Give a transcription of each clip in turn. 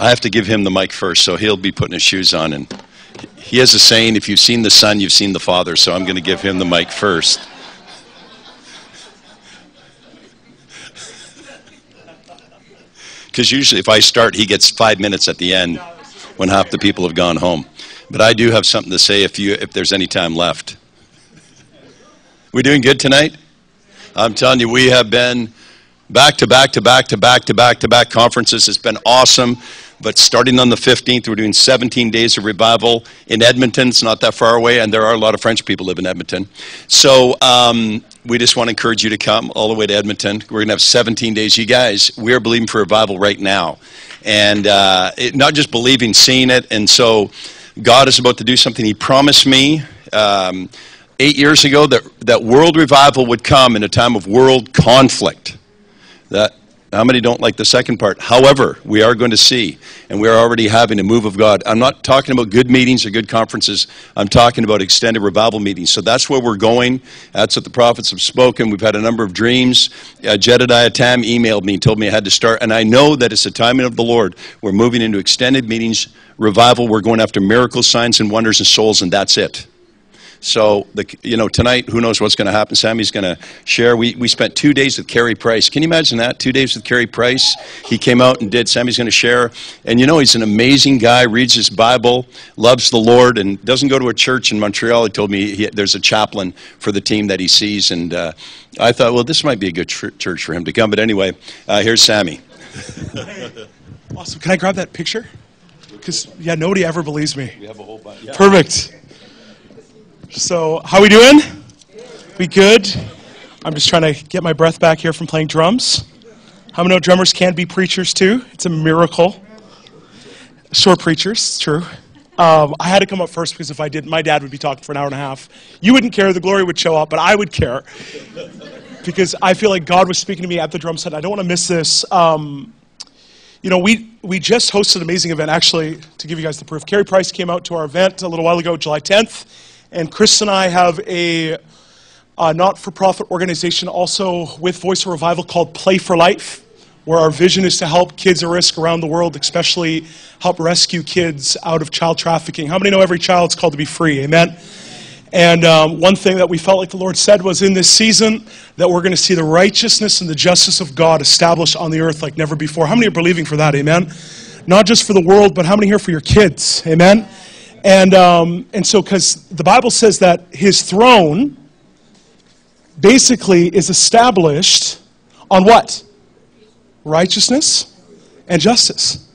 I have to give him the mic first, so he'll be putting his shoes on. And he has a saying if you've seen the Son, you've seen the Father, so I'm going to give him the mic first. Because usually, if I start, he gets five minutes at the end when half the people have gone home. But I do have something to say if, you, if there's any time left. We doing good tonight? I'm telling you, we have been back to back to back to back to back to back conferences. It's been awesome. But starting on the 15th, we're doing 17 days of revival in Edmonton. It's not that far away, and there are a lot of French people live in Edmonton. So um, we just want to encourage you to come all the way to Edmonton. We're going to have 17 days. You guys, we are believing for revival right now. And uh, it, not just believing, seeing it. And so God is about to do something. He promised me. Um, eight years ago, that, that world revival would come in a time of world conflict. That how many don't like the second part? However, we are going to see, and we are already having a move of God. I'm not talking about good meetings or good conferences. I'm talking about extended revival meetings. So that's where we're going. That's what the prophets have spoken. We've had a number of dreams. Uh, Jedediah Tam emailed me and told me I had to start. And I know that it's the timing of the Lord. We're moving into extended meetings, revival. We're going after miracles, signs, and wonders and souls, and that's it. So, the, you know, tonight, who knows what's going to happen? Sammy's going to share. We, we spent two days with Carey Price. Can you imagine that? Two days with Carey Price. He came out and did. Sammy's going to share. And you know, he's an amazing guy, reads his Bible, loves the Lord, and doesn't go to a church in Montreal. He told me he, there's a chaplain for the team that he sees. And uh, I thought, well, this might be a good tr- church for him to come. But anyway, uh, here's Sammy. awesome. Can I grab that picture? Because, yeah, nobody ever believes me. We have a whole bunch. Yeah. Perfect. So, how we doing? We good? I'm just trying to get my breath back here from playing drums. How many know drummers can be preachers too? It's a miracle. Short preachers, true. Um, I had to come up first because if I didn't, my dad would be talking for an hour and a half. You wouldn't care, the glory would show up, but I would care because I feel like God was speaking to me at the drum set. I don't want to miss this. Um, you know, we, we just hosted an amazing event, actually, to give you guys the proof. Carey Price came out to our event a little while ago, July 10th. And Chris and I have a, a not for profit organization also with Voice of Revival called Play for Life, where our vision is to help kids at risk around the world, especially help rescue kids out of child trafficking. How many know every child's called to be free? Amen? And um, one thing that we felt like the Lord said was in this season that we're going to see the righteousness and the justice of God established on the earth like never before. How many are believing for that? Amen? Not just for the world, but how many here for your kids? Amen? And, um, and so, because the Bible says that his throne basically is established on what? Righteousness and justice.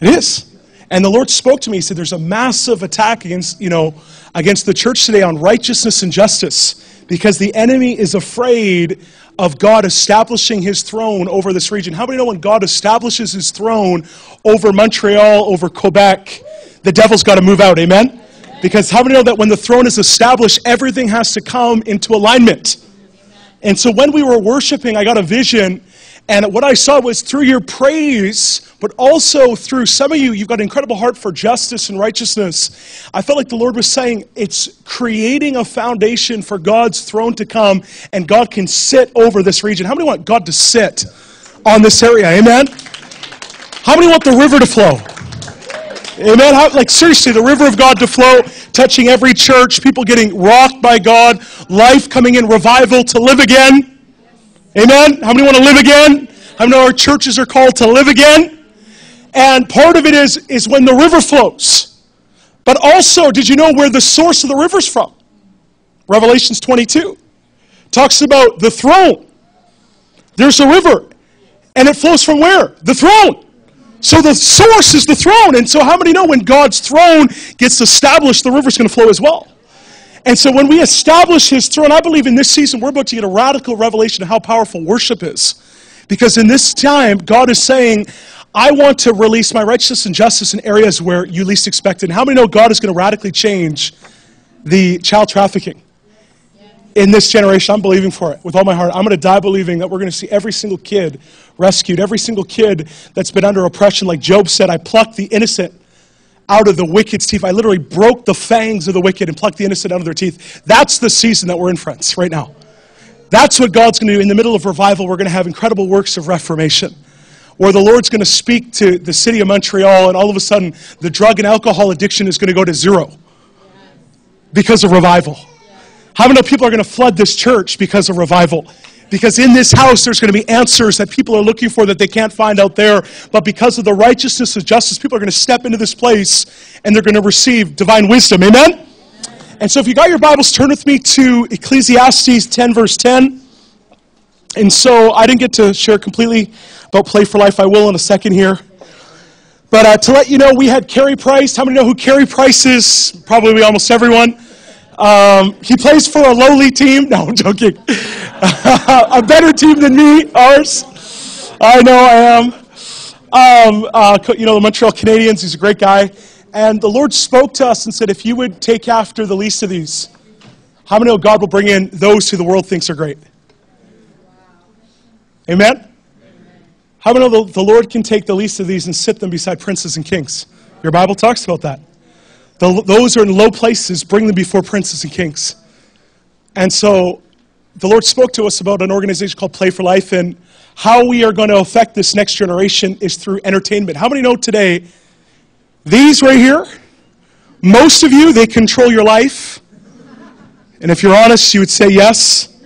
It is. And the Lord spoke to me. He said, There's a massive attack against, you know, against the church today on righteousness and justice because the enemy is afraid of God establishing his throne over this region. How many know when God establishes his throne over Montreal, over Quebec, the devil's got to move out, amen? Because how many know that when the throne is established, everything has to come into alignment? And so when we were worshiping, I got a vision, and what I saw was through your praise, but also through some of you, you've got an incredible heart for justice and righteousness. I felt like the Lord was saying it's creating a foundation for God's throne to come, and God can sit over this region. How many want God to sit on this area? Amen? How many want the river to flow? Amen. How, like seriously, the river of God to flow, touching every church, people getting rocked by God, life coming in revival to live again. Amen. How many want to live again? How many our churches are called to live again? And part of it is is when the river flows. But also, did you know where the source of the river's from? Revelations 22 talks about the throne. There's a river, and it flows from where? The throne. So the source is the throne. And so, how many know when God's throne gets established, the river's going to flow as well? And so, when we establish His throne, I believe in this season we're about to get a radical revelation of how powerful worship is. Because in this time, God is saying, I want to release my righteousness and justice in areas where you least expect it. And how many know God is going to radically change the child trafficking? in this generation, I'm believing for it with all my heart. I'm going to die believing that we're going to see every single kid rescued, every single kid that's been under oppression. Like Job said, I plucked the innocent out of the wicked's teeth. I literally broke the fangs of the wicked and plucked the innocent out of their teeth. That's the season that we're in, friends, right now. That's what God's going to do. In the middle of revival, we're going to have incredible works of reformation Or the Lord's going to speak to the city of Montreal, and all of a sudden, the drug and alcohol addiction is going to go to zero because of revival. How many people are going to flood this church because of revival? Because in this house, there's going to be answers that people are looking for that they can't find out there. But because of the righteousness of justice, people are going to step into this place and they're going to receive divine wisdom. Amen? And so if you got your Bibles, turn with me to Ecclesiastes 10, verse 10. And so I didn't get to share completely about Play for Life. I will in a second here. But uh, to let you know, we had Carey Price. How many know who Carey Price is? Probably almost everyone. Um, he plays for a lowly team. No, I'm joking. A better team than me, ours. I know I am. Um, uh, you know, the Montreal Canadiens, he's a great guy. And the Lord spoke to us and said, if you would take after the least of these, how many know God will bring in those who the world thinks are great? Amen? How many know the, the Lord can take the least of these and sit them beside princes and kings? Your Bible talks about that. The, those who are in low places, bring them before princes and kings. And so the Lord spoke to us about an organization called Play for Life, and how we are going to affect this next generation is through entertainment. How many know today, these right here, most of you, they control your life? And if you're honest, you would say yes.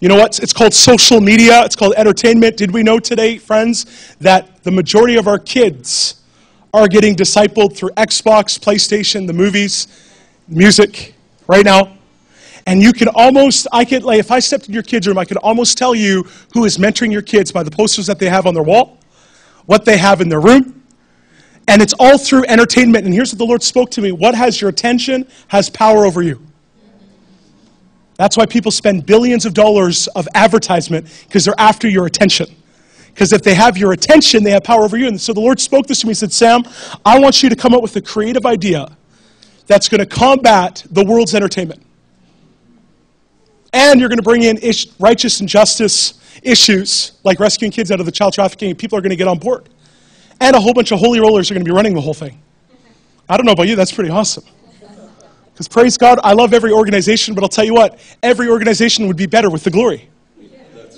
You know what? It's called social media, it's called entertainment. Did we know today, friends, that the majority of our kids are getting discipled through Xbox, PlayStation, the movies, music right now. And you can almost, I could, like, if I stepped in your kids' room, I could almost tell you who is mentoring your kids by the posters that they have on their wall, what they have in their room. And it's all through entertainment. And here's what the Lord spoke to me what has your attention has power over you. That's why people spend billions of dollars of advertisement because they're after your attention. Because if they have your attention, they have power over you. And so the Lord spoke this to me. He said, Sam, I want you to come up with a creative idea that's going to combat the world's entertainment. And you're going to bring in ish, righteous and justice issues like rescuing kids out of the child trafficking. People are going to get on board. And a whole bunch of holy rollers are going to be running the whole thing. I don't know about you, that's pretty awesome. Because praise God, I love every organization, but I'll tell you what, every organization would be better with the glory.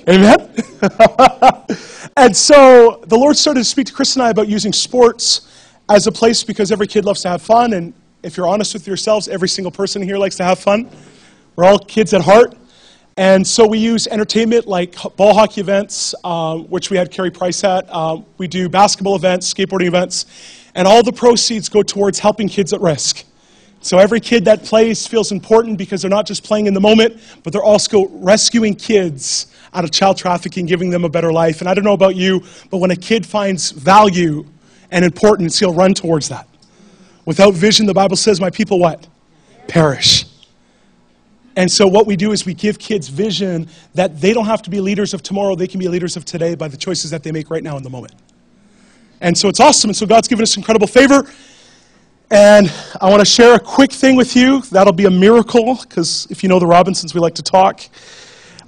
Amen? and so the Lord started to speak to Chris and I about using sports as a place because every kid loves to have fun. And if you're honest with yourselves, every single person here likes to have fun. We're all kids at heart. And so we use entertainment like ball hockey events, um, which we had Carey Price at. Um, we do basketball events, skateboarding events, and all the proceeds go towards helping kids at risk. So every kid that plays feels important because they're not just playing in the moment, but they're also rescuing kids out of child trafficking, giving them a better life. And I don't know about you, but when a kid finds value and importance, he'll run towards that. Without vision, the Bible says, my people what? Perish. And so what we do is we give kids vision that they don't have to be leaders of tomorrow, they can be leaders of today by the choices that they make right now in the moment. And so it's awesome. And so God's given us incredible favor. And I want to share a quick thing with you. That'll be a miracle, because if you know the Robinsons, we like to talk.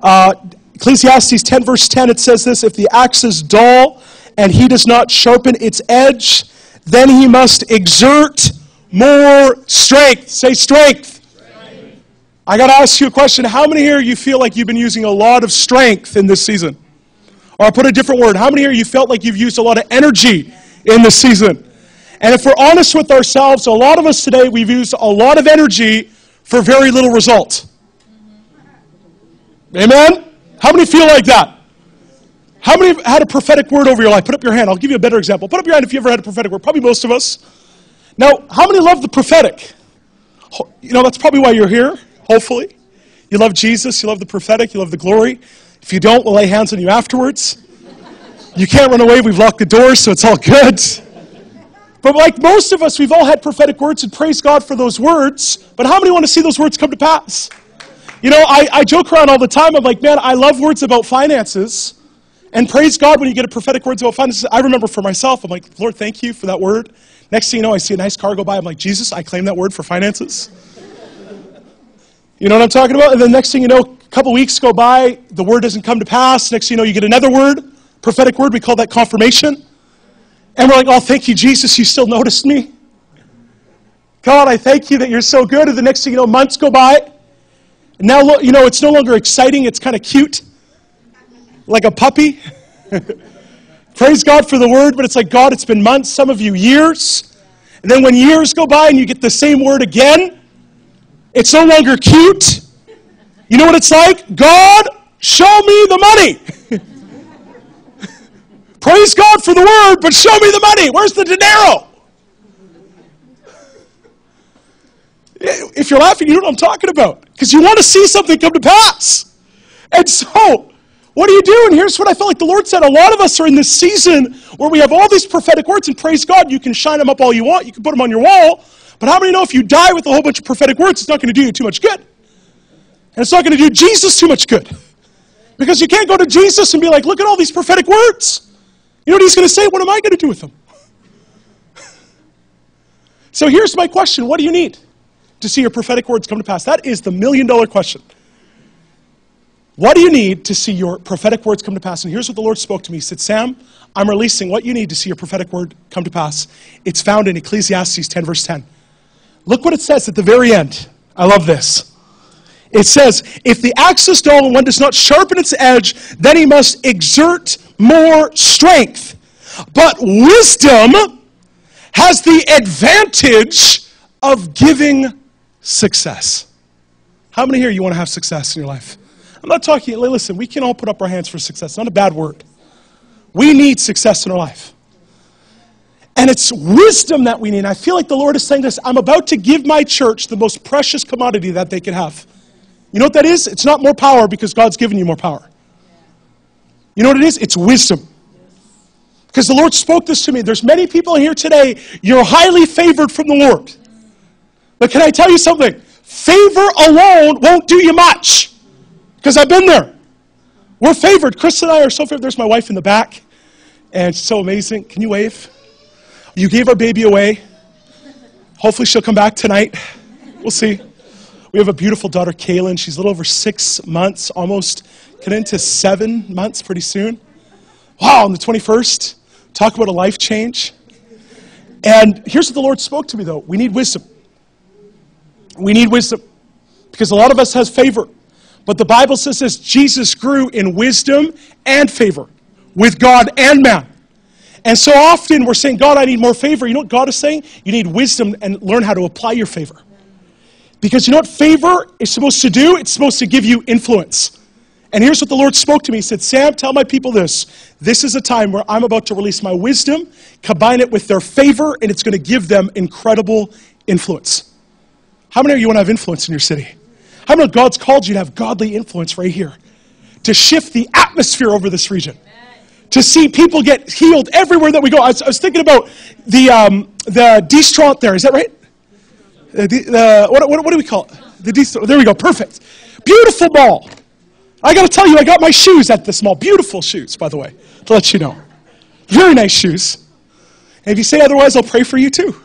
Uh, Ecclesiastes 10, verse 10, it says this If the axe is dull and he does not sharpen its edge, then he must exert more strength. Say strength. strength. I got to ask you a question. How many here you feel like you've been using a lot of strength in this season? Or I'll put a different word. How many here you felt like you've used a lot of energy in this season? And if we're honest with ourselves, a lot of us today, we've used a lot of energy for very little result. Amen? How many feel like that? How many had a prophetic word over your life? Put up your hand. I'll give you a better example. Put up your hand if you ever had a prophetic word. Probably most of us. Now, how many love the prophetic? You know, that's probably why you're here, hopefully. You love Jesus, you love the prophetic, you love the glory. If you don't, we'll lay hands on you afterwards. You can't run away. We've locked the doors, so it's all good. But like most of us, we've all had prophetic words and praise God for those words. But how many want to see those words come to pass? You know, I, I joke around all the time. I'm like, man, I love words about finances. And praise God when you get a prophetic words about finances. I remember for myself, I'm like, Lord, thank you for that word. Next thing you know, I see a nice car go by. I'm like, Jesus, I claim that word for finances. You know what I'm talking about? And the next thing you know, a couple weeks go by, the word doesn't come to pass. Next thing you know, you get another word, prophetic word. We call that confirmation. And we're like, oh, thank you, Jesus, you still noticed me. God, I thank you that you're so good. And the next thing you know, months go by. And Now, look, you know, it's no longer exciting, it's kind of cute, like a puppy. Praise God for the word, but it's like, God, it's been months, some of you years. And then when years go by and you get the same word again, it's no longer cute. You know what it's like? God, show me the money. Praise God for the word, but show me the money. Where's the dinero? If you're laughing, you know what I'm talking about. Because you want to see something come to pass. And so, what do you do? And here's what I felt like the Lord said. A lot of us are in this season where we have all these prophetic words, and praise God, you can shine them up all you want. You can put them on your wall. But how many know if you die with a whole bunch of prophetic words, it's not going to do you too much good? And it's not going to do Jesus too much good. Because you can't go to Jesus and be like, look at all these prophetic words. You know what he's going to say? What am I going to do with them? so here's my question What do you need to see your prophetic words come to pass? That is the million dollar question. What do you need to see your prophetic words come to pass? And here's what the Lord spoke to me. He said, Sam, I'm releasing what you need to see your prophetic word come to pass. It's found in Ecclesiastes 10, verse 10. Look what it says at the very end. I love this. It says, If the axe is dull and one does not sharpen its edge, then he must exert more strength. But wisdom has the advantage of giving success. How many here you want to have success in your life? I'm not talking, listen, we can all put up our hands for success. Not a bad word. We need success in our life. And it's wisdom that we need. I feel like the Lord is saying this I'm about to give my church the most precious commodity that they could have. You know what that is? It's not more power because God's given you more power. You know what it is? It's wisdom. Because the Lord spoke this to me. There's many people here today, you're highly favored from the Lord. But can I tell you something? Favor alone won't do you much. Because I've been there. We're favored. Chris and I are so favored. There's my wife in the back. And it's so amazing. Can you wave? You gave our baby away. Hopefully, she'll come back tonight. We'll see. We have a beautiful daughter, Kaylin. She's a little over six months, almost get into seven months pretty soon. Wow, on the 21st, talk about a life change. And here's what the Lord spoke to me, though. We need wisdom. We need wisdom because a lot of us has favor. But the Bible says this Jesus grew in wisdom and favor with God and man. And so often we're saying, God, I need more favor. You know what God is saying? You need wisdom and learn how to apply your favor. Because you know what favor is supposed to do? It's supposed to give you influence. And here's what the Lord spoke to me. He said, Sam, tell my people this. This is a time where I'm about to release my wisdom, combine it with their favor, and it's going to give them incredible influence. How many of you want to have influence in your city? How many of God's called you to have godly influence right here? To shift the atmosphere over this region to see people get healed everywhere that we go. I was, I was thinking about the, um, the DIX30 there. Is that right? The, the, what, what, what, do we call it? The DIX30. There we go. Perfect. Beautiful mall. I got to tell you, I got my shoes at this mall. Beautiful shoes, by the way, to let you know. Very nice shoes. And if you say otherwise, I'll pray for you too.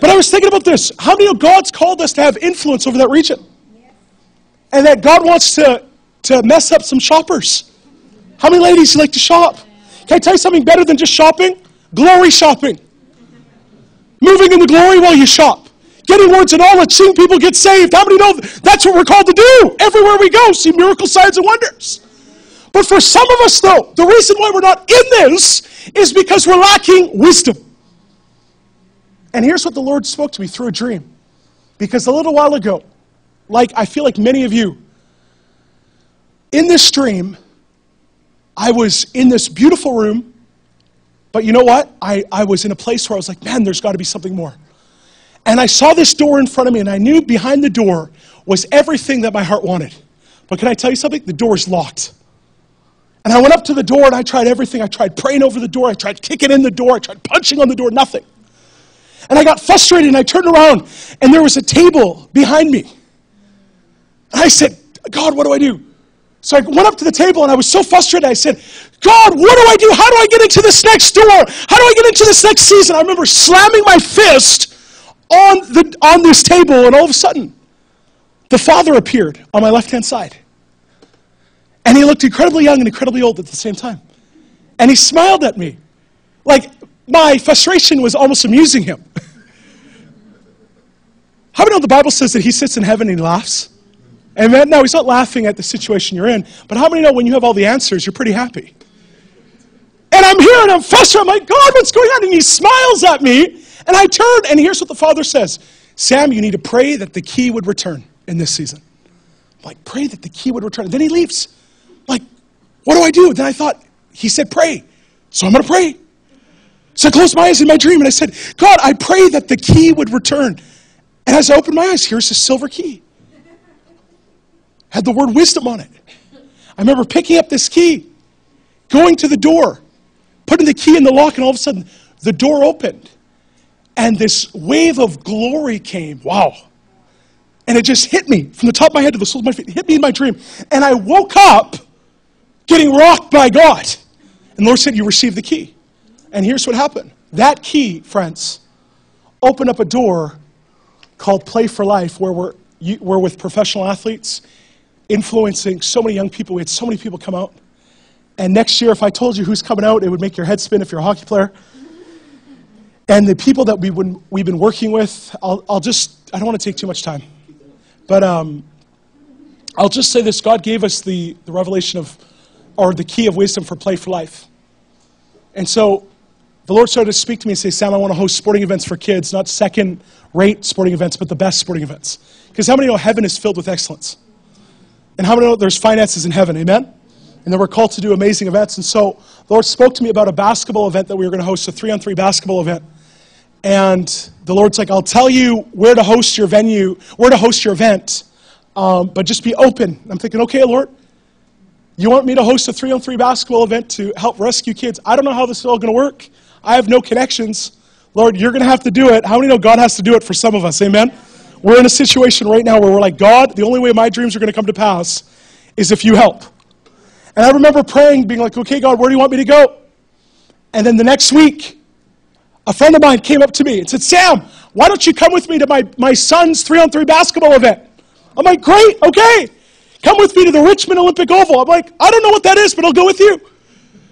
But I was thinking about this. How many of God's called us to have influence over that region? And that God wants to, to mess up some shoppers. How many ladies like to shop? Can I tell you something better than just shopping? Glory shopping. Moving in the glory while you shop. Getting words and knowledge, seeing people get saved. How many know that's what we're called to do? Everywhere we go, see miracle signs and wonders. But for some of us, though, the reason why we're not in this is because we're lacking wisdom. And here's what the Lord spoke to me through a dream. Because a little while ago, like I feel like many of you, in this dream, I was in this beautiful room, but you know what? I, I was in a place where I was like, man, there's got to be something more. And I saw this door in front of me, and I knew behind the door was everything that my heart wanted. But can I tell you something? The door is locked. And I went up to the door and I tried everything. I tried praying over the door, I tried kicking in the door, I tried punching on the door, nothing. And I got frustrated and I turned around and there was a table behind me. And I said, God, what do I do? So I went up to the table and I was so frustrated. I said, God, what do I do? How do I get into this next door? How do I get into this next season? I remember slamming my fist on, the, on this table, and all of a sudden, the father appeared on my left hand side. And he looked incredibly young and incredibly old at the same time. And he smiled at me. Like my frustration was almost amusing him. How many know the Bible says that he sits in heaven and he laughs? Amen? Now, he's not laughing at the situation you're in, but how many know when you have all the answers, you're pretty happy? And I'm here and I'm frustrated. I'm like, God, what's going on? And he smiles at me. And I turn, and here's what the Father says Sam, you need to pray that the key would return in this season. I'm like, pray that the key would return. And then he leaves. I'm like, what do I do? Then I thought, he said, pray. So I'm going to pray. So I closed my eyes in my dream and I said, God, I pray that the key would return. And as I opened my eyes, here's a silver key. Had the word wisdom on it. I remember picking up this key, going to the door, putting the key in the lock, and all of a sudden the door opened. And this wave of glory came. Wow. And it just hit me from the top of my head to the soles of my feet. It hit me in my dream. And I woke up getting rocked by God. And the Lord said, You received the key. And here's what happened that key, friends, opened up a door called Play for Life, where we're, we're with professional athletes, influencing so many young people. We had so many people come out. And next year, if I told you who's coming out, it would make your head spin if you're a hockey player. And the people that we've been, we've been working with, I'll, I'll just, I don't want to take too much time. But um, I'll just say this God gave us the, the revelation of, or the key of wisdom for Play for Life. And so the Lord started to speak to me and say, Sam, I want to host sporting events for kids, not second rate sporting events, but the best sporting events. Because how many know heaven is filled with excellence? And how many know there's finances in heaven? Amen? And that we're called to do amazing events. And so the Lord spoke to me about a basketball event that we were going to host, a three on three basketball event. And the Lord's like, I'll tell you where to host your venue, where to host your event, um, but just be open. I'm thinking, okay, Lord, you want me to host a three on three basketball event to help rescue kids? I don't know how this is all going to work. I have no connections. Lord, you're going to have to do it. How many know God has to do it for some of us? Amen? We're in a situation right now where we're like, God, the only way my dreams are going to come to pass is if you help. And I remember praying, being like, okay, God, where do you want me to go? And then the next week, a friend of mine came up to me and said, Sam, why don't you come with me to my, my son's three on three basketball event? I'm like, great, okay. Come with me to the Richmond Olympic Oval. I'm like, I don't know what that is, but I'll go with you.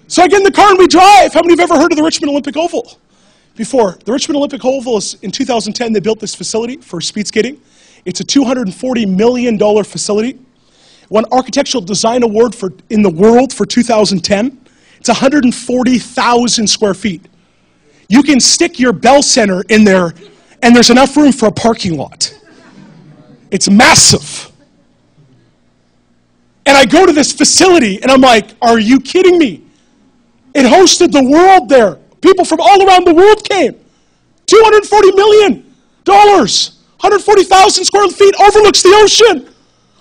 So I get in the car and we drive. How many of you have ever heard of the Richmond Olympic Oval before? The Richmond Olympic Oval is in 2010, they built this facility for speed skating. It's a $240 million facility. Won Architectural Design Award for, in the world for 2010. It's 140,000 square feet. You can stick your Bell Center in there, and there's enough room for a parking lot. It's massive. And I go to this facility, and I'm like, are you kidding me? It hosted the world there. People from all around the world came. $240 million, 140,000 square feet, overlooks the ocean.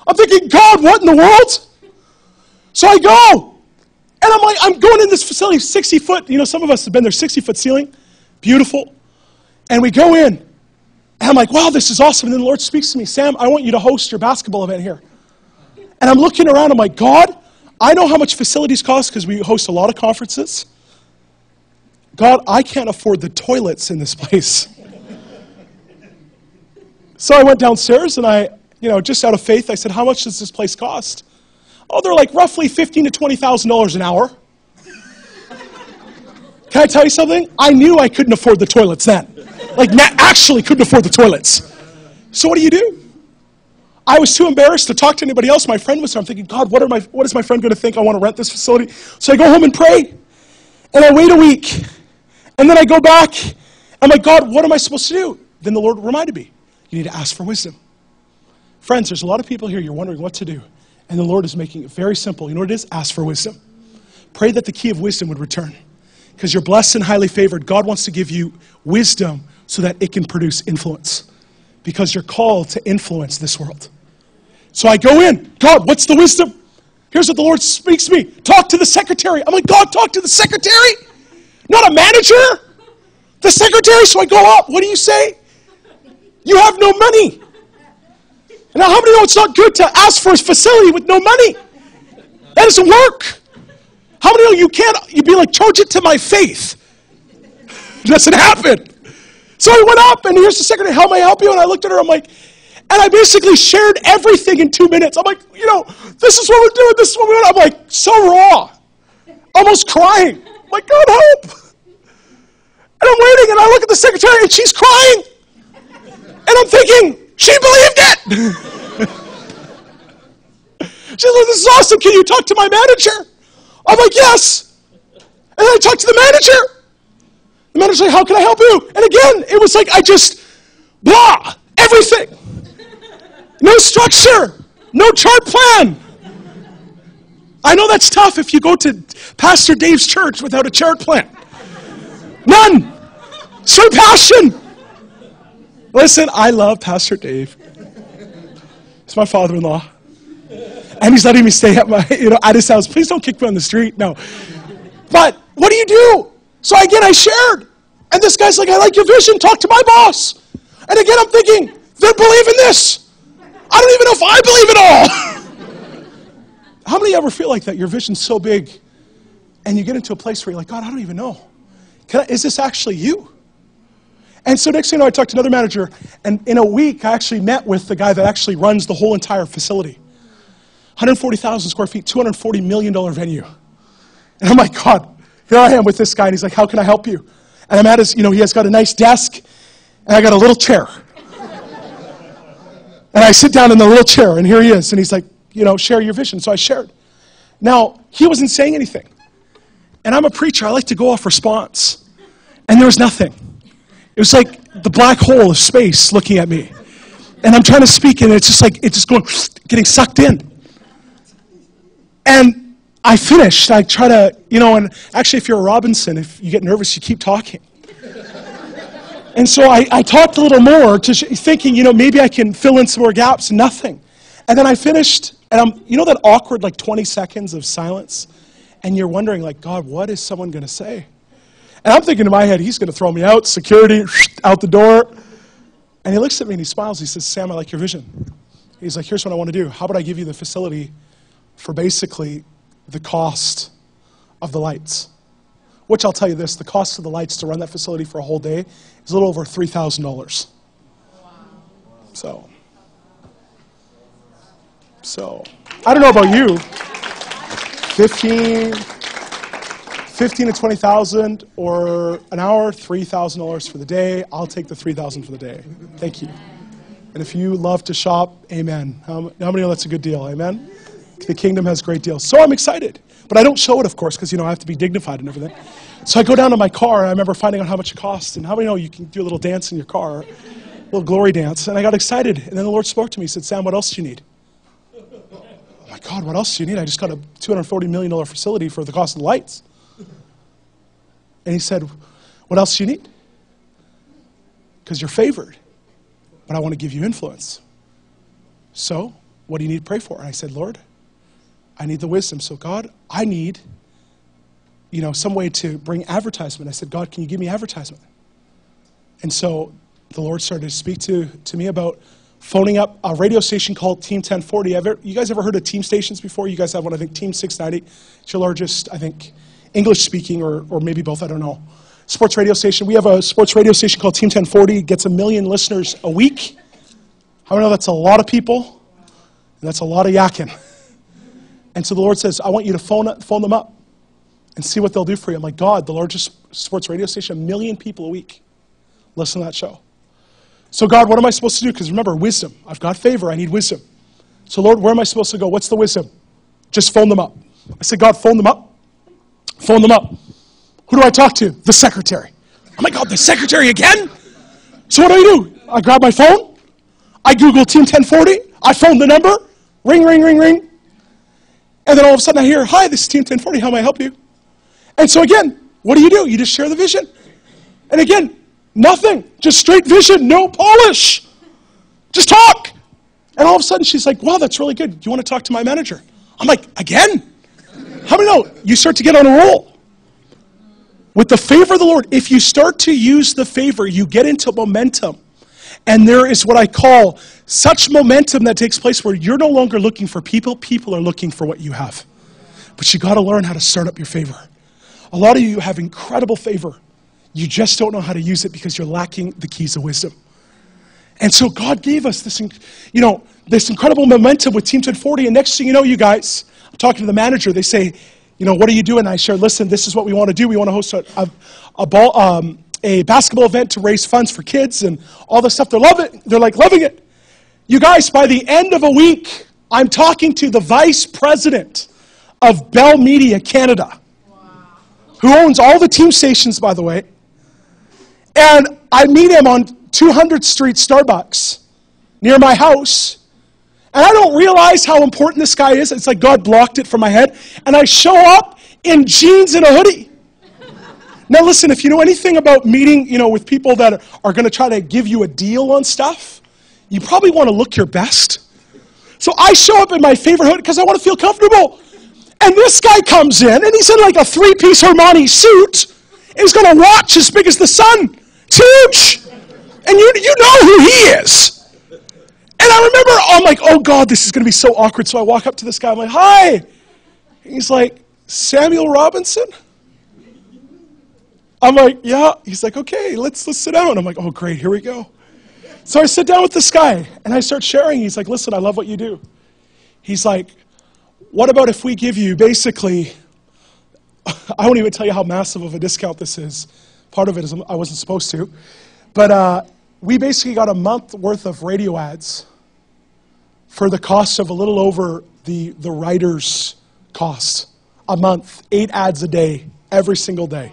I'm thinking, God, what in the world? So I go. And I'm like, I'm going in this facility, 60 foot. You know, some of us have been there, 60 foot ceiling. Beautiful. And we go in. And I'm like, wow, this is awesome. And then the Lord speaks to me, Sam, I want you to host your basketball event here. And I'm looking around, I'm like, God, I know how much facilities cost because we host a lot of conferences. God, I can't afford the toilets in this place. so I went downstairs and I, you know, just out of faith, I said, How much does this place cost? Oh, they're like roughly fifteen to twenty thousand dollars an hour. Can I tell you something? I knew I couldn't afford the toilets then. Like, actually couldn't afford the toilets. So what do you do? I was too embarrassed to talk to anybody else. My friend was there. I'm thinking, God, what, are my, what is my friend going to think? I want to rent this facility. So I go home and pray. And I wait a week. And then I go back. I'm like, God, what am I supposed to do? Then the Lord reminded me, you need to ask for wisdom. Friends, there's a lot of people here, you're wondering what to do. And the Lord is making it very simple. You know what it is? Ask for wisdom. Pray that the key of wisdom would return. Because you're blessed and highly favored. God wants to give you wisdom so that it can produce influence. Because you're called to influence this world. So I go in. God, what's the wisdom? Here's what the Lord speaks to me. Talk to the secretary. I'm like, God, talk to the secretary? Not a manager? The secretary. So I go up. What do you say? You have no money. Now, how many know it's not good to ask for a facility with no money? That doesn't work. How many know you can't, you'd be like, charge it to my faith? It doesn't happen. So I went up, and here's the secretary, how may I help you? And I looked at her, I'm like, and I basically shared everything in two minutes. I'm like, you know, this is what we're doing, this is what we're doing. I'm like, so raw, almost crying. Like, God help. And I'm waiting, and I look at the secretary, and she's crying. And I'm thinking, she believed it. She's like, this is awesome. Can you talk to my manager? I'm like, yes. And then I talked to the manager. The manager's like, How can I help you? And again, it was like I just, blah, everything. No structure, no chart plan. I know that's tough if you go to Pastor Dave's church without a chart plan. None. Sir passion. Listen, I love Pastor Dave. He's my father-in-law. And he's letting me stay at my, you know, at his house. Please don't kick me on the street. No. But what do you do? So again, I shared. And this guy's like, I like your vision. Talk to my boss. And again, I'm thinking, they believe in this. I don't even know if I believe it all. How many ever feel like that? Your vision's so big, and you get into a place where you're like, God, I don't even know. I, is this actually you? And so next thing you know, I talked to another manager, and in a week, I actually met with the guy that actually runs the whole entire facility. 140,000 square feet, $240 million venue. And I'm like, God, here I am with this guy, and he's like, how can I help you? And I'm at his, you know, he has got a nice desk, and I got a little chair. and I sit down in the little chair, and here he is, and he's like, you know, share your vision. So I shared. Now, he wasn't saying anything. And I'm a preacher, I like to go off response. And there was nothing. It was like the black hole of space looking at me. And I'm trying to speak, and it's just like, it's just going, getting sucked in. And I finished. I try to, you know, and actually, if you're a Robinson, if you get nervous, you keep talking. And so I, I talked a little more, to sh- thinking, you know, maybe I can fill in some more gaps. Nothing. And then I finished, and I'm, you know, that awkward like 20 seconds of silence, and you're wondering, like, God, what is someone going to say? And I'm thinking in my head, he's going to throw me out, security, out the door. And he looks at me and he smiles. He says, Sam, I like your vision. He's like, here's what I want to do. How about I give you the facility for basically the cost of the lights? Which I'll tell you this the cost of the lights to run that facility for a whole day is a little over $3,000. So, so, I don't know about you. 15, 15 to 20,000 or an hour, $3,000 for the day. I'll take the 3,000 for the day. Thank you. And if you love to shop, amen. How, how many know that's a good deal? Amen. The kingdom has great deals. So I'm excited. But I don't show it, of course, because, you know, I have to be dignified and everything. So I go down to my car, and I remember finding out how much it costs. And how many know you can do a little dance in your car, a little glory dance? And I got excited. And then the Lord spoke to me. He said, Sam, what else do you need? My God, what else do you need? I just got a $240 million facility for the cost of the lights. And he said, What else do you need? Because you're favored, but I want to give you influence. So, what do you need to pray for? And I said, Lord, I need the wisdom. So, God, I need, you know, some way to bring advertisement. I said, God, can you give me advertisement? And so the Lord started to speak to, to me about phoning up a radio station called Team 1040. Ever, you guys ever heard of team stations before? You guys have one, I think, Team 690. It's your largest, I think, English speaking, or, or maybe both, I don't know. Sports radio station. We have a sports radio station called Team 1040. It gets a million listeners a week. Many know that's a lot of people? And that's a lot of yakking. And so the Lord says, I want you to phone, phone them up and see what they'll do for you. I'm like, God, the largest sports radio station, a million people a week listen to that show. So, God, what am I supposed to do? Because remember, wisdom. I've got favor. I need wisdom. So, Lord, where am I supposed to go? What's the wisdom? Just phone them up. I said, God, phone them up. Phone them up. Who do I talk to? The secretary. Oh my God, the secretary again? So, what do I do? I grab my phone. I Google Team 1040. I phone the number. Ring, ring, ring, ring. And then all of a sudden I hear, Hi, this is Team 1040. How may I help you? And so, again, what do you do? You just share the vision. And again, Nothing. Just straight vision, no polish. Just talk. And all of a sudden she's like, wow, that's really good. Do you want to talk to my manager? I'm like, again? How many know? You start to get on a roll. With the favor of the Lord, if you start to use the favor, you get into momentum. And there is what I call such momentum that takes place where you're no longer looking for people, people are looking for what you have. But you got to learn how to start up your favor. A lot of you have incredible favor. You just don't know how to use it because you're lacking the keys of wisdom. And so God gave us this, you know, this incredible momentum with Team 1040. And next thing you know, you guys, I'm talking to the manager. They say, you know, what are you doing? I share, listen, this is what we want to do. We want to host a, a, a ball, um, a basketball event to raise funds for kids and all this stuff. They're loving it. They're like loving it. You guys, by the end of a week, I'm talking to the vice president of Bell Media Canada. Wow. who owns all the team stations, by the way. And I meet him on 200th Street Starbucks near my house. And I don't realize how important this guy is. It's like God blocked it from my head. And I show up in jeans and a hoodie. Now listen, if you know anything about meeting, you know, with people that are, going to try to give you a deal on stuff, you probably want to look your best. So I show up in my favorite hood because I want to feel comfortable. And this guy comes in and he's in like a three-piece Armani suit. And he's got a watch as big as the sun. It's. And you, you know who he is. And I remember, I'm like, oh God, this is going to be so awkward. So I walk up to this guy. I'm like, hi. He's like, Samuel Robinson? I'm like, yeah. He's like, okay, let's, let's sit down. I'm like, oh, great, here we go. So I sit down with this guy and I start sharing. He's like, listen, I love what you do. He's like, what about if we give you basically, I won't even tell you how massive of a discount this is. Part of it is I wasn't supposed to. But uh, we basically got a month worth of radio ads for the cost of a little over the, the writer's cost. A month, eight ads a day, every single day.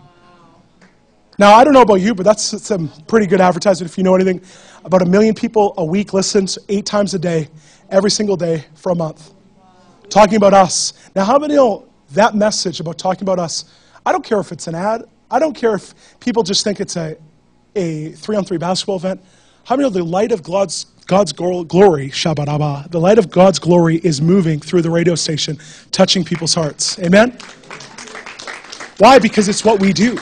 Now, I don't know about you, but that's some pretty good advertising if you know anything. About a million people a week listen eight times a day, every single day for a month. Talking about us. Now, how many know that message about talking about us? I don't care if it's an ad. I don't care if people just think it's a, a three on three basketball event. How many know the light of God's, God's glory, Shabbat the light of God's glory is moving through the radio station, touching people's hearts? Amen? Why? Because it's what we do.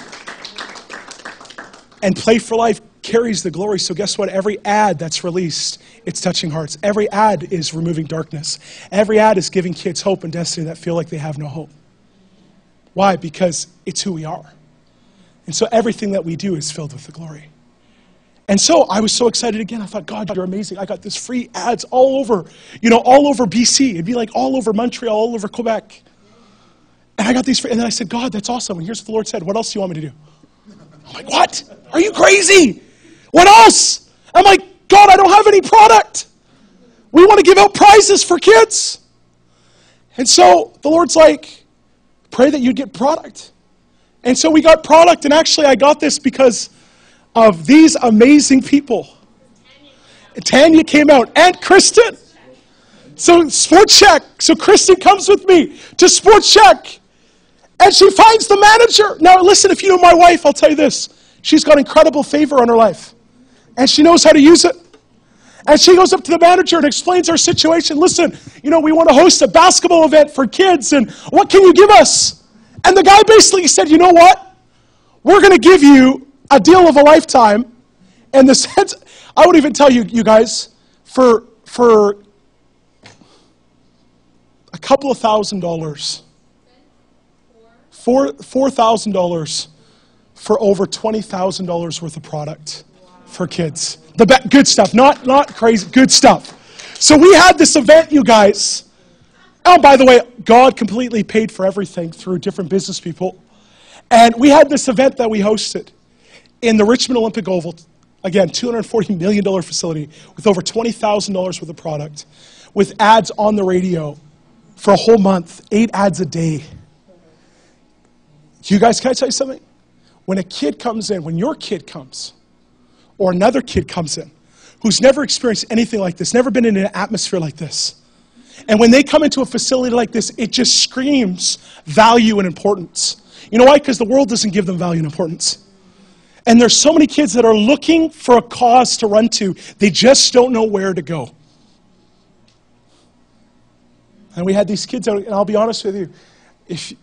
And Play for Life carries the glory. So, guess what? Every ad that's released, it's touching hearts. Every ad is removing darkness. Every ad is giving kids hope and destiny that feel like they have no hope. Why? Because it's who we are. And so, everything that we do is filled with the glory. And so I was so excited again. I thought, God, you're amazing. I got this free ads all over, you know, all over BC. It'd be like all over Montreal, all over Quebec. And I got these free, and then I said, God, that's awesome. And here's what the Lord said. What else do you want me to do? I'm like, what? Are you crazy? What else? I'm like, God, I don't have any product. We want to give out prizes for kids. And so the Lord's like, pray that you get product. And so we got product, and actually, I got this because of these amazing people. Tanya came out, and Kristen. So, Sports Chek. So, Kristen comes with me to Sports Chek. And she finds the manager. Now, listen, if you know my wife, I'll tell you this. She's got incredible favor on her life. And she knows how to use it. And she goes up to the manager and explains her situation. Listen, you know, we want to host a basketball event for kids, and what can you give us? And the guy basically said, you know what? We're going to give you a deal of a lifetime. And the sense, I would even tell you, you guys, for, for a couple of thousand dollars, Four $4,000 for over $20,000 worth of product for kids. The be- good stuff, not, not crazy, good stuff. So we had this event, you guys. Oh, by the way, God completely paid for everything through different business people. And we had this event that we hosted in the Richmond Olympic Oval. Again, $240 million facility with over $20,000 worth of product, with ads on the radio for a whole month, eight ads a day. You guys, can I tell you something? When a kid comes in, when your kid comes, or another kid comes in, who's never experienced anything like this, never been in an atmosphere like this, and when they come into a facility like this, it just screams value and importance. You know why? Because the world doesn't give them value and importance. And there's so many kids that are looking for a cause to run to, they just don't know where to go. And we had these kids and I'll be honest with you, if,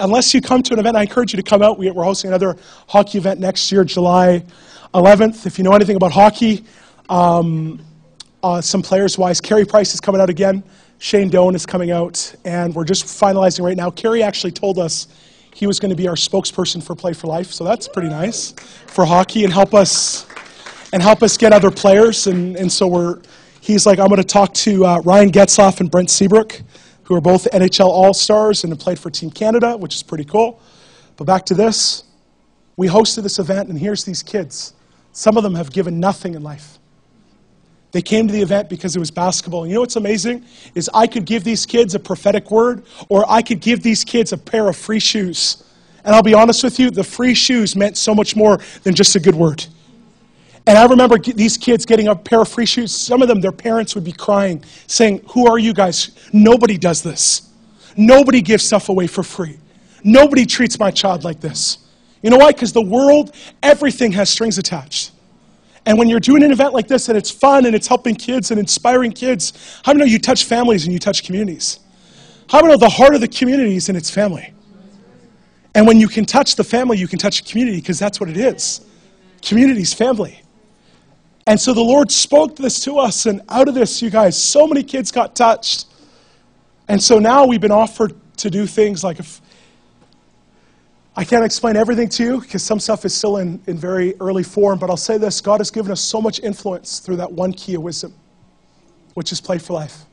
unless you come to an event, I encourage you to come out. We're hosting another hockey event next year, July 11th. If you know anything about hockey, um, uh, some players wise, Carey Price is coming out again. Shane Doan is coming out, and we're just finalizing right now. Carey actually told us he was going to be our spokesperson for Play for Life, so that's pretty nice for hockey and help us and help us get other players. And, and so we're he's like, I'm going to talk to uh, Ryan Getzlaf and Brent Seabrook who are both NHL All Stars and have played for Team Canada, which is pretty cool. But back to this we hosted this event, and here's these kids. Some of them have given nothing in life. They came to the event because it was basketball. And you know what's amazing? Is I could give these kids a prophetic word, or I could give these kids a pair of free shoes. And I'll be honest with you, the free shoes meant so much more than just a good word. And I remember these kids getting a pair of free shoes. Some of them, their parents would be crying, saying, Who are you guys? Nobody does this. Nobody gives stuff away for free. Nobody treats my child like this. You know why? Because the world, everything has strings attached. And when you're doing an event like this and it's fun and it's helping kids and inspiring kids, how many know you touch families and you touch communities? How many know the heart of the community is in its family? And when you can touch the family, you can touch the community because that's what it is. Community's family. And so the Lord spoke this to us, and out of this, you guys, so many kids got touched. And so now we've been offered to do things like if I can't explain everything to you because some stuff is still in, in very early form, but I'll say this God has given us so much influence through that one key of wisdom, which is play for life.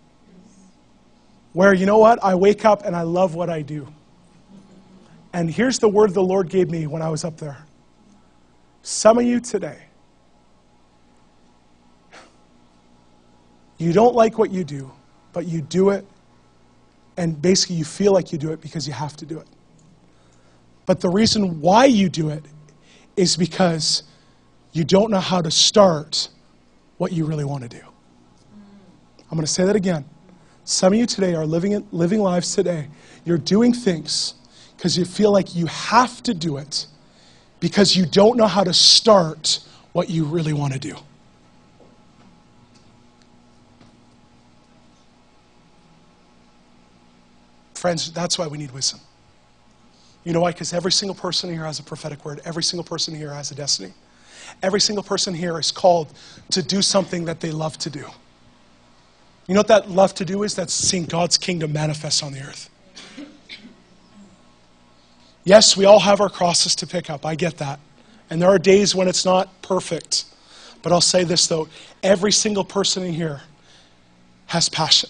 Where, you know what? I wake up and I love what I do. And here's the word the Lord gave me when I was up there. Some of you today, you don't like what you do, but you do it, and basically you feel like you do it because you have to do it. But the reason why you do it is because you don't know how to start what you really want to do. I'm going to say that again. Some of you today are living, living lives today. You're doing things because you feel like you have to do it because you don't know how to start what you really want to do. Friends, that's why we need wisdom. You know why? Because every single person here has a prophetic word. Every single person here has a destiny. Every single person here is called to do something that they love to do. You know what that love to do is? That's seeing God's kingdom manifest on the earth. Yes, we all have our crosses to pick up. I get that. And there are days when it's not perfect. But I'll say this, though every single person in here has passion.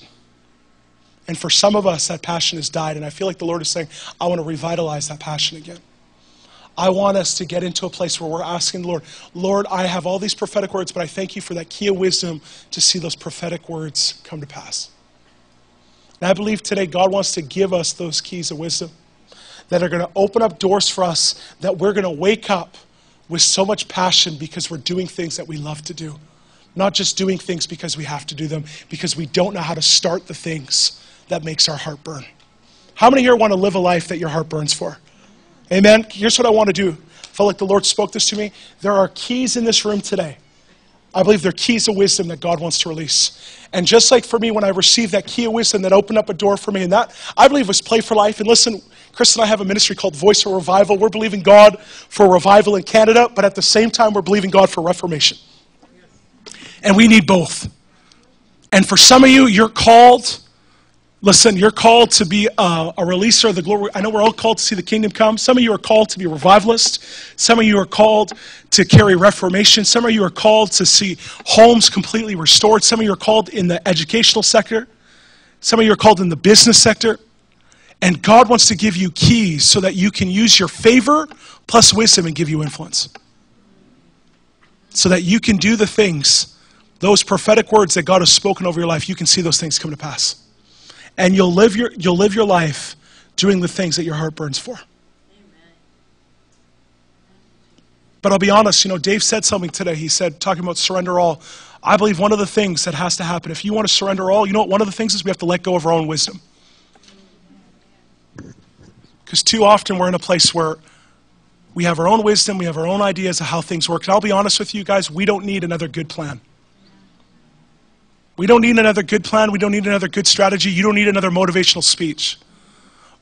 And for some of us, that passion has died. And I feel like the Lord is saying, I want to revitalize that passion again. I want us to get into a place where we're asking the Lord, Lord, I have all these prophetic words, but I thank you for that key of wisdom to see those prophetic words come to pass. And I believe today God wants to give us those keys of wisdom that are going to open up doors for us that we're going to wake up with so much passion because we're doing things that we love to do. Not just doing things because we have to do them, because we don't know how to start the things that makes our heart burn. How many here want to live a life that your heart burns for? Amen. Here's what I want to do. I felt like the Lord spoke this to me. There are keys in this room today. I believe they're keys of wisdom that God wants to release. And just like for me, when I received that key of wisdom that opened up a door for me, and that I believe was play for life. And listen, Chris and I have a ministry called Voice of Revival. We're believing God for revival in Canada, but at the same time, we're believing God for reformation. And we need both. And for some of you, you're called Listen, you're called to be a, a, releaser of the glory. I know we're all called to see the kingdom come. Some of you are called to be revivalists. Some of you are called to carry reformation. Some of you are called to see homes completely restored. Some of you are called in the educational sector. Some of you are called in the business sector. And God wants to give you keys so that you can use your favor plus wisdom and give you influence. So that you can do the things, those prophetic words that God has spoken over your life, you can see those things come to pass and you'll live your, you'll live your life doing the things that your heart burns for. But I'll be honest, you know, Dave said something today. He said, talking about surrender all. I believe one of the things that has to happen, if you want to surrender all, you know what? One of the things is we have to let go of our own wisdom. Because too often we're in a place where we have our own wisdom, we have our own ideas of how things work. And I'll be honest with you guys, we don't need another good plan. We don't need another good plan. We don't need another good strategy. You don't need another motivational speech.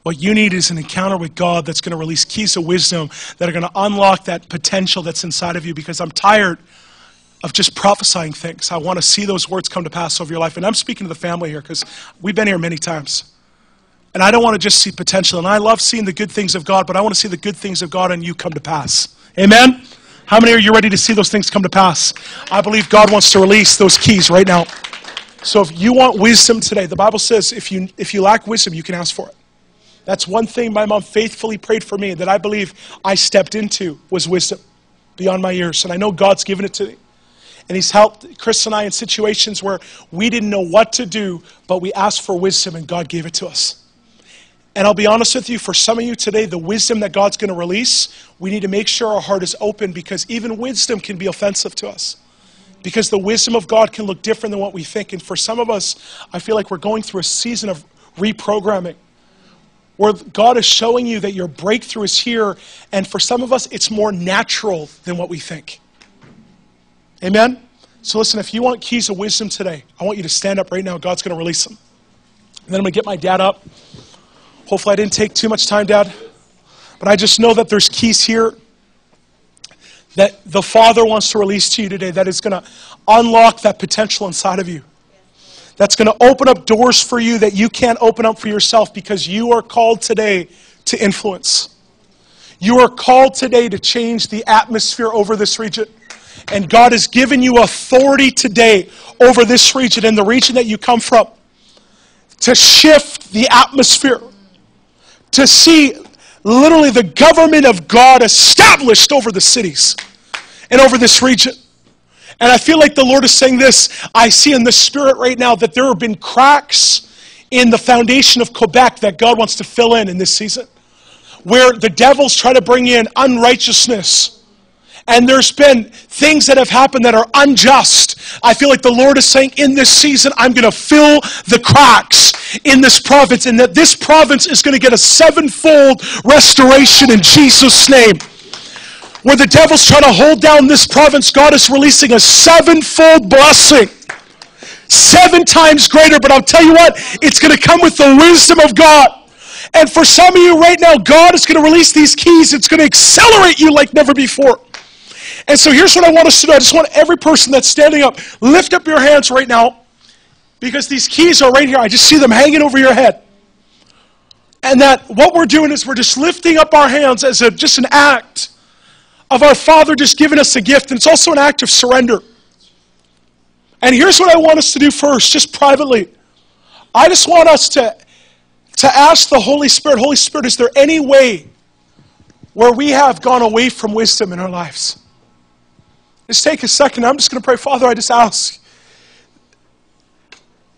What you need is an encounter with God that's going to release keys of wisdom that are going to unlock that potential that's inside of you because I'm tired of just prophesying things. I want to see those words come to pass over your life. And I'm speaking to the family here because we've been here many times. And I don't want to just see potential. And I love seeing the good things of God, but I want to see the good things of God and you come to pass. Amen? How many are you ready to see those things come to pass? I believe God wants to release those keys right now. So if you want wisdom today, the Bible says if you, if you lack wisdom, you can ask for it. That's one thing my mom faithfully prayed for me that I believe I stepped into was wisdom beyond my years. And I know God's given it to me. And He's helped Chris and I in situations where we didn't know what to do, but we asked for wisdom and God gave it to us. And I'll be honest with you, for some of you today, the wisdom that God's going to release, we need to make sure our heart is open because even wisdom can be offensive to us. Because the wisdom of God can look different than what we think. And for some of us, I feel like we're going through a season of reprogramming where God is showing you that your breakthrough is here. And for some of us, it's more natural than what we think. Amen? So listen, if you want keys of wisdom today, I want you to stand up right now. God's going to release them. And then I'm going to get my dad up. Hopefully, I didn't take too much time, Dad. But I just know that there's keys here that the Father wants to release to you today that is going to unlock that potential inside of you. That's going to open up doors for you that you can't open up for yourself because you are called today to influence. You are called today to change the atmosphere over this region. And God has given you authority today over this region and the region that you come from to shift the atmosphere, to see literally the government of God established over the cities and over this region. And I feel like the Lord is saying this. I see in the spirit right now that there have been cracks in the foundation of Quebec that God wants to fill in in this season, where the devils try to bring in unrighteousness and there's been things that have happened that are unjust. I feel like the Lord is saying in this season, I'm going to fill the cracks in this province, and that this province is going to get a sevenfold restoration in Jesus' name. Where the devil's trying to hold down this province, God is releasing a sevenfold blessing. Seven times greater, but I'll tell you what, it's going to come with the wisdom of God. And for some of you right now, God is going to release these keys. It's going to accelerate you like never before. And so here's what I want us to do. I just want every person that's standing up, lift up your hands right now because these keys are right here. I just see them hanging over your head. And that what we're doing is we're just lifting up our hands as a, just an act of our Father just giving us a gift. And it's also an act of surrender. And here's what I want us to do first, just privately. I just want us to, to ask the Holy Spirit Holy Spirit, is there any way where we have gone away from wisdom in our lives? Just take a second. I'm just going to pray. Father, I just ask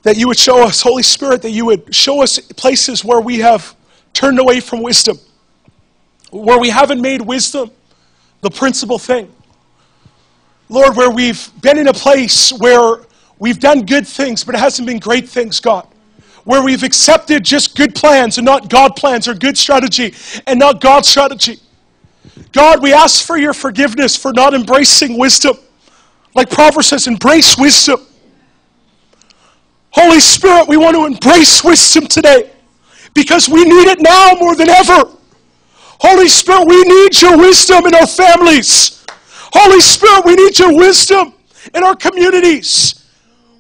that you would show us, Holy Spirit, that you would show us places where we have turned away from wisdom, where we haven't made wisdom the principal thing. Lord, where we've been in a place where we've done good things, but it hasn't been great things, God. Where we've accepted just good plans and not God plans, or good strategy and not God's strategy. God, we ask for your forgiveness for not embracing wisdom. Like Proverbs says, embrace wisdom. Holy Spirit, we want to embrace wisdom today because we need it now more than ever. Holy Spirit, we need your wisdom in our families. Holy Spirit, we need your wisdom in our communities.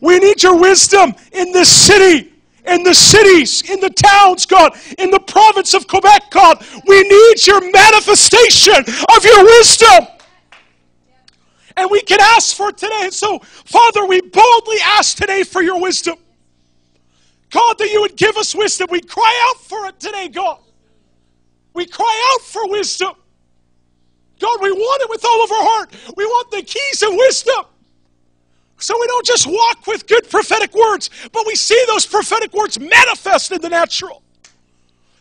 We need your wisdom in this city in the cities, in the towns, God, in the province of Quebec, God. We need your manifestation of your wisdom. And we can ask for it today. so, Father, we boldly ask today for your wisdom. God, that you would give us wisdom. We cry out for it today, God. We cry out for wisdom. God, we want it with all of our heart. We want the keys of wisdom. So we don't just walk with good prophetic words, but we see those prophetic words manifest in the natural.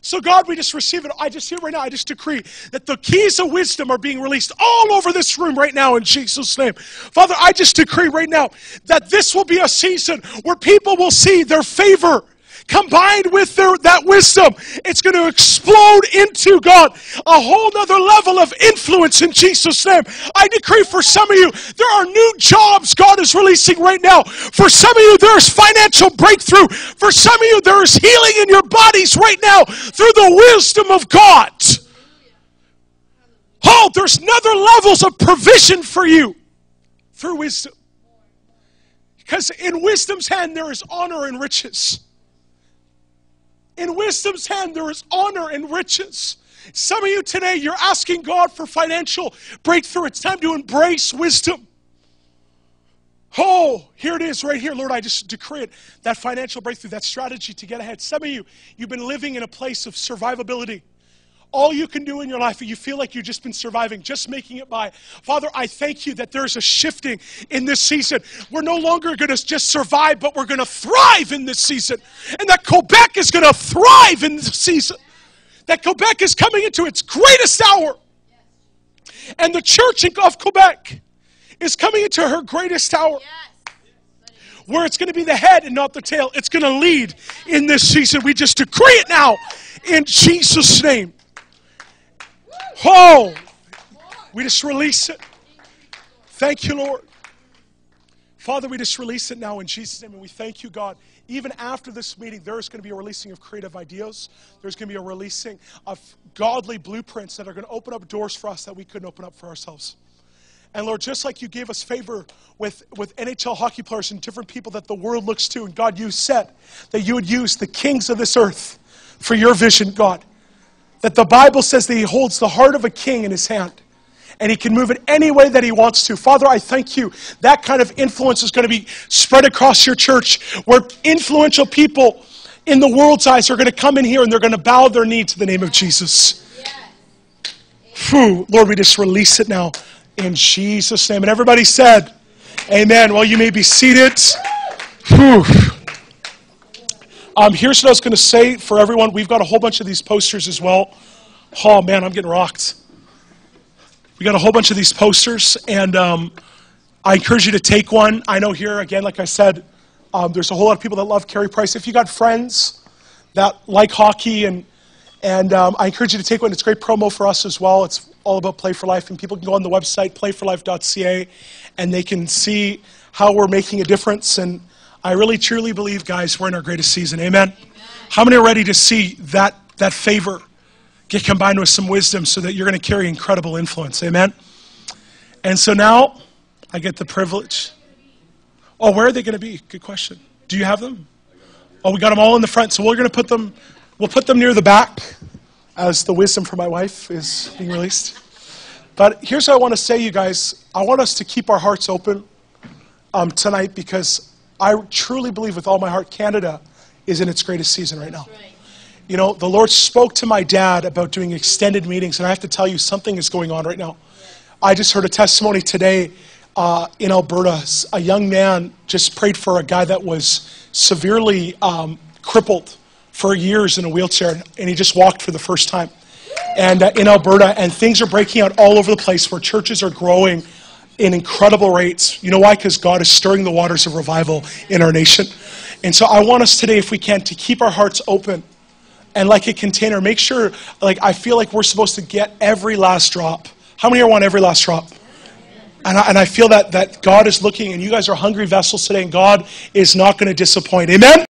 So, God, we just receive it. I just hear right now, I just decree that the keys of wisdom are being released all over this room right now in Jesus' name. Father, I just decree right now that this will be a season where people will see their favor combined with their, that wisdom, it's going to explode into God a whole nother level of influence in Jesus' name. I decree for some of you, there are new jobs God is releasing right now. For some of you, there's financial breakthrough. For some of you, there is healing in your bodies right now through the wisdom of God. Oh, there's another levels of provision for you through wisdom. Because in wisdom's hand there is honor and riches. In wisdom's hand, there is honor and riches. Some of you today, you're asking God for financial breakthrough. It's time to embrace wisdom. Oh, here it is right here. Lord, I just decree it that financial breakthrough, that strategy to get ahead. Some of you, you've been living in a place of survivability. All you can do in your life, you feel like you've just been surviving, just making it by. Father, I thank you that there's a shifting in this season. We're no longer going to just survive, but we're going to thrive in this season. And that Quebec is going to thrive in this season. That Quebec is coming into its greatest hour. And the church of Quebec is coming into her greatest hour where it's going to be the head and not the tail. It's going to lead in this season. We just decree it now in Jesus' name. Oh, we just release it. Thank you, Lord. Father, we just release it now in Jesus' name, and we thank you, God. Even after this meeting, there is going to be a releasing of creative ideas. There's going to be a releasing of godly blueprints that are going to open up doors for us that we couldn't open up for ourselves. And Lord, just like you gave us favor with, with NHL hockey players and different people that the world looks to, and God, you said that you would use the kings of this earth for your vision, God. That the Bible says that He holds the heart of a king in His hand and He can move it any way that He wants to. Father, I thank you. That kind of influence is going to be spread across your church where influential people in the world's eyes are going to come in here and they're going to bow their knee to the name of Jesus. Whew, Lord, we just release it now in Jesus' name. And everybody said, Amen. Well, you may be seated. Whew. Um, here's what I was going to say for everyone. We've got a whole bunch of these posters as well. Oh, man, I'm getting rocked. We got a whole bunch of these posters, and um, I encourage you to take one. I know here, again, like I said, um, there's a whole lot of people that love Carey Price. If you got friends that like hockey, and, and um, I encourage you to take one. It's great promo for us as well. It's all about Play for Life, and people can go on the website, playforlife.ca, and they can see how we're making a difference. And I really truly believe, guys, we're in our greatest season. Amen? Amen. How many are ready to see that, that favor get combined with some wisdom so that you're going to carry incredible influence? Amen? And so now I get the privilege. Oh, where are they going to be? Good question. Do you have them? Oh, we got them all in the front, so we're going to put them. We'll put them near the back as the wisdom for my wife is being released. But here's what I want to say, you guys. I want us to keep our hearts open um, tonight because I truly believe with all my heart Canada is in its greatest season right now. Right. You know, the Lord spoke to my dad about doing extended meetings, and I have to tell you, something is going on right now. I just heard a testimony today uh, in Alberta. A young man just prayed for a guy that was severely um, crippled for years in a wheelchair, and he just walked for the first time. And uh, in Alberta, and things are breaking out all over the place where churches are growing in incredible rates. You know why? Because God is stirring the waters of revival in our nation. And so I want us today, if we can, to keep our hearts open and like a container, make sure, like, I feel like we're supposed to get every last drop. How many here want every last drop? And I, and I feel that, that God is looking, and you guys are hungry vessels today, and God is not going to disappoint. Amen?